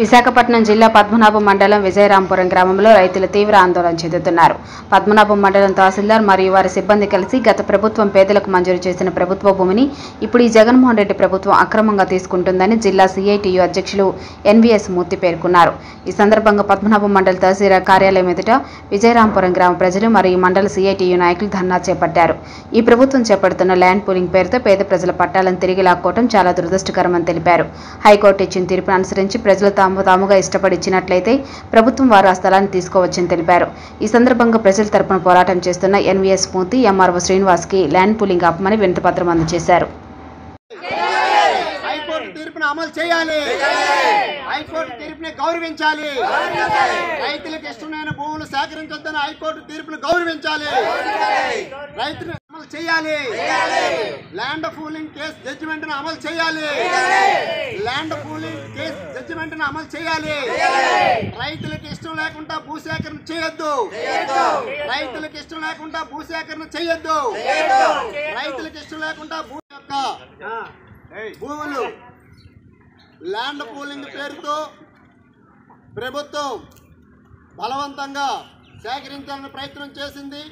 విశాఖపట్నం జిల్లా పద్మనాభం మండలం విజయరాంపురం గ్రామంలో రైతులు తీవ్ర ఆందోళన చెందుతున్నారు. పద్మనాభం మండలం తహసీల్దార్ మరియు వారి సిబ్బంది కలిసి గత ప్రభుత్వం పేదలకు మంజూరు చేసిన ప్రభుత్వ భూమిని ఇప్పుడు ఈ జగన్మోహన్ రెడ్డి ప్రభుత్వం అక్రమంగా తీసుకుంటుందని జిల్లా సిఐటియు అధ్యక్షులు ఎన్వీఎస్ మూర్తి పేర్కొన్నారు. ఈ సందర్భంగా పద్మనాభం మండల తహసీల్దార్ కార్యాలయం ఎదుట విజయరాంపురం గ్రామ ప్రజలు మరియు మండల సిఐటియు నాయకులు ధర్నా చేపట్టారు. ఈ ప్రభుత్వం చేపడుతున్న ల్యాండ్ పూలింగ్ పేరుతో పేద ప్రజల పట్టాలను తిరిగి లాక్కోవడం చాలా దురదృష్టకరమని తెలిపారు. హైకోర్టు ఇచ్చిన తీర్పును అనుసరించి ప్రజలు తాము తాము తాముగా ఇష్టపడి ఇచ్చినట్లయితే ప్రభుత్వం వారు ఆ స్థలాన్ని తీసుకోవచ్చని తెలిపారు. ఈ సందర్భంగా ప్రజల తరపున పోరాటం చేస్తున్న ఎన్వీఎస్ మూర్తి ఎంఆర్ఓ శ్రీనివాస్కి ల్యాండ్ పూలింగ్ ఆపమని వినతిపత్రం అందజేశారు. అమలు చేయాలి. హైకోర్టు తీర్పుని గౌరవించాలి. రైతులకు ఇష్టమైన భూములు సేకరించొద్దని హైకోర్టు తీర్పును గౌరవించాలి. రైతులు అమలు చేయాలి. ల్యాండ్ పూలింగ్ కేసు జడ్జిమెంట్ అమలు చేయాలి. ల్యాండ్ పూలింగ్ కేసు జడ్జిమెంట్ అమలు చేయాలి. రైతులకు ఇష్టం లేకుండా భూసేకరణ చేయొద్దు. రైతులకు ఇష్టం లేకుండా భూసేకరణ చేయొద్దు. రైతులకు ఇష్టం లేకుండా భూ యొక్క భూములు. ల్యాండ్ పూలింగ్ పేరుతో ప్రభుత్వం బలవంతంగా సేకరించాలని ప్రయత్నం చేసింది.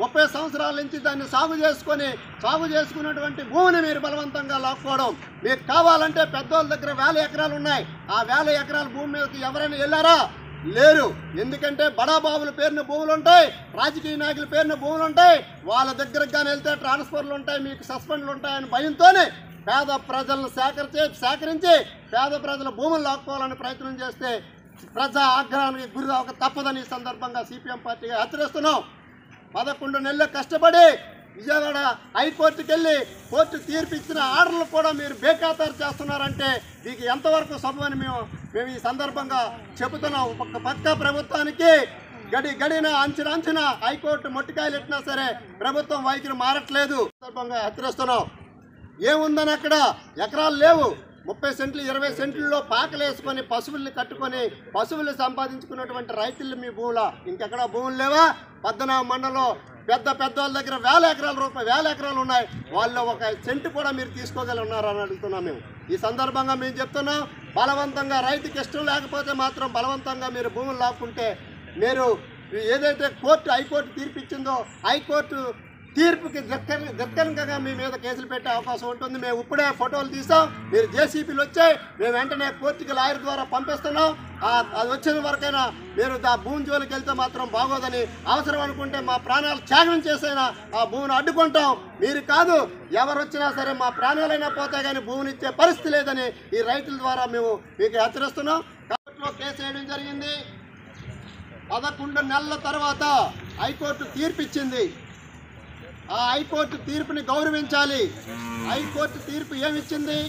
ముప్పై సంవత్సరాల నుంచి దాన్ని సాగు చేసుకొని సాగు చేసుకున్నటువంటి భూమిని మీరు బలవంతంగా లాక్కోవడం. మీకు కావాలంటే పెద్దోళ్ళ దగ్గర వేల ఎకరాలు ఉన్నాయి. ఆ వేల ఎకరాల భూమి మీదకి ఎవరైనా వెళ్ళారా? లేరు. ఎందుకంటే బడాబాబుల పేరున భూములు ఉంటాయి రాజకీయ నాయకుల పేరున భూములు ఉంటాయి. వాళ్ళ దగ్గరకు కానీ వెళ్తే ట్రాన్స్ఫర్లు ఉంటాయి మీకు సస్పెండ్లు ఉంటాయని భయంతోనే పేద ప్రజలను సేకరించి సేకరించి పేద ప్రజల భూములు లాక్కోవాలని ప్రయత్నం చేస్తే ప్రజా ఆగ్రహానికి గురి అవ్వక తప్పదని ఈ సందర్భంగా సిపిఎం పార్టీగా హెచ్చరిస్తున్నాం. పదకొండు నెలలు కష్టపడి విజయవాడ హైకోర్టుకి వెళ్ళి కోర్టు తీర్పు ఇచ్చిన ఆర్డర్లు కూడా మీరు బేఖాతారు చేస్తున్నారంటే మీకు ఎంతవరకు సభమని మేము మేము ఈ సందర్భంగా చెబుతున్నాం. ఒక పక్క ప్రభుత్వానికి గడి గడిన అంచిన అంచిన హైకోర్టు మొట్టికాయలు ఎట్టినా సరే ప్రభుత్వం వైఖరి మారట్లేదు. సందర్భంగా హెచ్చరిస్తున్నాం. ఏముందని అక్కడ? ఎకరాలు లేవు. ముప్పై సెంట్లు ఇరవై సెంట్లలో పాకలు వేసుకొని పశువుల్ని కట్టుకొని పశువులు సంపాదించుకున్నటువంటి రైతులు మీ భూముల ఇంకెక్కడ భూములు లేవా? పద్దనా మండలం పెద్ద పెద్ద వాళ్ళ దగ్గర వేల ఎకరాల రూపాయలు వేల ఎకరాలు ఉన్నాయి. వాళ్ళు ఒక సెంటు కూడా మీరు తీసుకోగలన్నారు ఉన్నారని అడుగుతున్నాం మేము. ఈ సందర్భంగా మేము చెప్తున్నాం బలవంతంగా రైతుకి ఇష్టం లేకపోతే మాత్రం బలవంతంగా మీరు భూములు లాక్కుంటే మీరు ఏదైతే కోర్టు హైకోర్టు తీర్పిచ్చిందో హైకోర్టు తీర్పుకి ధిక్కర మీ మీద కేసులు పెట్టే అవకాశం ఉంటుంది. మేము ఇప్పుడే ఫోటోలు తీసాం. మీరు జేసీపీలు వచ్చాయి. మేము వెంటనే కోర్టుకి లాయర్ ద్వారా పంపిస్తున్నాం. అది వచ్చిన వరకైనా మీరు ఆ భూమి జోలికి వెళ్తే మాత్రం బాగోదని అవసరం అనుకుంటే మా ప్రాణాలు త్యాగం చేసైనా ఆ భూమిని అడ్డుకుంటాం. మీరు కాదు ఎవరు వచ్చినా సరే మా ప్రాణాలైనా పోతే కానీ భూమిని ఇచ్చే పరిస్థితి లేదని ఈ రైతుల ద్వారా మేము మీకు హెచ్చరిస్తున్నాం. కోర్టులో కేసు వేయడం జరిగింది. పదకొండు నెలల తర్వాత హైకోర్టు తీర్పు ఇచ్చింది ఆ హైకోర్టు తీర్పుని గౌరవించాలి. హైకోర్టు తీర్పు ఏమిచ్చింది?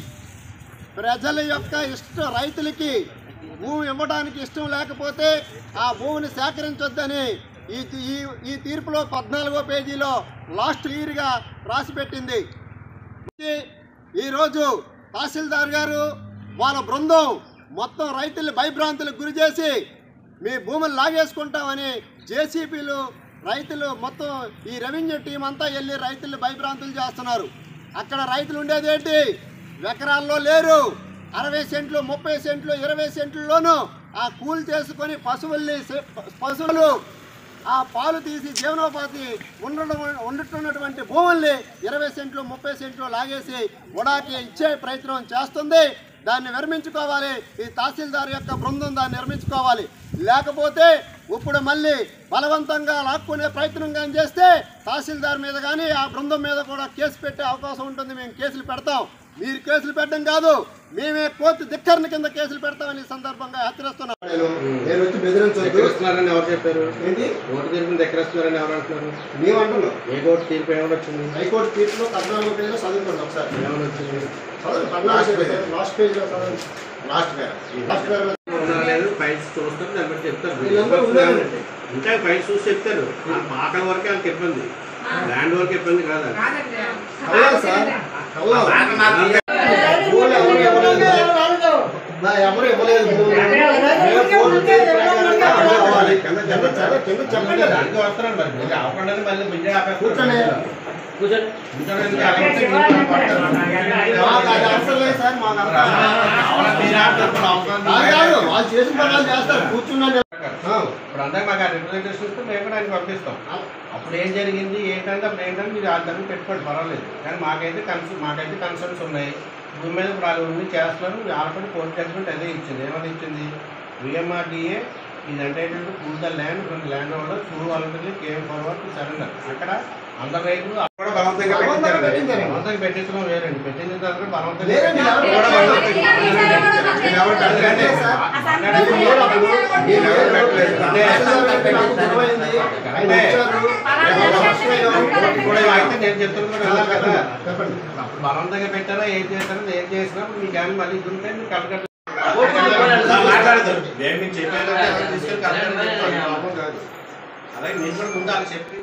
ప్రజల యొక్క ఇష్టం రైతులకి భూమి ఇవ్వడానికి ఇష్టం లేకపోతే ఆ భూమిని సేకరించొద్దని ఈ ఈ ఈ తీర్పులో పద్నాలుగో పేజీలో లాస్ట్ ఇయర్గా రాసిపెట్టింది. ఇది ఈరోజు తహసీల్దార్ గారు వాళ్ళ బృందం మొత్తం రైతుల్ని భయభ్రాంతులకు గురి చేసి మీ భూములు లాగేసుకుంటామని జేసీబీలు రైతులు మొత్తం ఈ రెవెన్యూ టీం అంతా వెళ్ళి రైతులు భయభ్రాంతులు చేస్తున్నారు. అక్కడ రైతులు ఉండేది ఏంటి? ఎకరాల్లో లేరు. అరవై సెంట్లు ముప్పై సెంట్లు ఇరవై సెంట్లలోనూ ఆ కూలి చేసుకొని పశువుల్ని పశువులు ఆ పాలు తీసి జీవనోపాధి ఉండడం ఉండుతున్నటువంటి భూముల్ని ఇరవై సెంట్లు ముప్పై సెంట్లు లాగేసి ఉడాకి ఇచ్చే ప్రయత్నం చేస్తుంది. దాన్ని విరమించుకోవాలి ఈ తహసీల్దార్ యొక్క బృందం దాన్ని నిర్మించుకోవాలి. లేకపోతే ఇప్పుడు మళ్ళీ బలవంతంగా లాక్కునే ప్రయత్నం కానీ చేస్తే తహసీల్దార్ మీద కానీ ఆ బృందం మీద కూడా కేసు పెట్టే అవకాశం ఉంటుంది. మేము కేసులు పెడతాం. మీరు కేసులు పెట్టడం కాదు మేమే కోర్టు ధిక్కరణ కింద కేసులు పెడతామని ఈ సందర్భంగా హెచ్చరిస్తున్నాం. నేను వచ్చి ఎక్కడిస్తున్నారని ఎవరు చెప్పారు? ఏంటి? ఓటు తీర్పుని ఎక్కడిస్తున్నారని ఎవరు అంటున్నారు? మేము అంటున్నాం ఏ కోర్టు తీర్పు ఏమైనా వచ్చింది? హైకోర్టు తీర్పులో పద్నాలుగు పేజీలో చదువుకోండి ఒకసారి. ఏమైనా వచ్చింది? చదవండి పద్నాలుగు పేజీలో. లాస్ట్ పేజీలో చదవండి లాస్ట్ పేర లాస్ట్ పేర ఫైల్స్ చూస్తారు దాన్ని బట్టి చెప్తారు. ఇంకా ఫైల్స్ చూసి చెప్తారు ఆకలి వరకే వాళ్ళకి ఇబ్బంది ల్యాండ్ వరకు ఇబ్బంది కాదు ఎవరు ఇవ్వలేదు చెప్పండి. దానికి వస్తున్నాను మరి అవ్వకుండా మళ్ళీ. కూర్చోండి. కూర్చోండి. అవసరం లేదు సార్ మాకు అవసరం ఇప్పుడు అవసరం కాదు, కాదు. వాళ్ళు చేసిన పని వాళ్ళు చేస్తారు కూర్చున్నాను ఇప్పుడు అంతా మాకు ఆ రిప్రజెంటేషన్ ఇస్తే మేము కూడా పంపిస్తాం. అప్పుడు ఏం జరిగింది? ఏంటంటే అప్పుడు ఏంటంటే మీరు ఆ దగ్గర పెట్టుకోండి పర్వాలేదు. కానీ మాకైతే కన్సర్న్ మాకైతే కన్సర్న్స్ ఉన్నాయి. భూమి మీద ఇప్పుడు వాళ్ళు ఉండి చేస్తున్నారు ఆల్రెడీ కోర్టు జడ్జ్మెంట్ అదే ఇచ్చింది. ఏమని ఇచ్చింది? విఎంఆర్డిఏ ఇది అంటే ఏంటంటే pool the land from land owner through voluntary came forward to surrender అక్కడ అందరు రైతులు కూడా బలవంతంగా బలవంతంగా పెట్టించారు పెట్టించారు. బలవంతంగా పెట్టించడం వేరండి పెట్టించిన తర్వాత బలవంతంగా నేను చెప్తున్నా కదా బలవంతంగా పెట్టారా ఏం చేస్తారో ఏం చేసినప్పుడు మీకు కానీ మళ్ళీ ఇది ఉంటే కలకట్ట మాట్లాడతారు. నేను మీకు అలాగే నేను కూడా ముందు అలా చెప్పి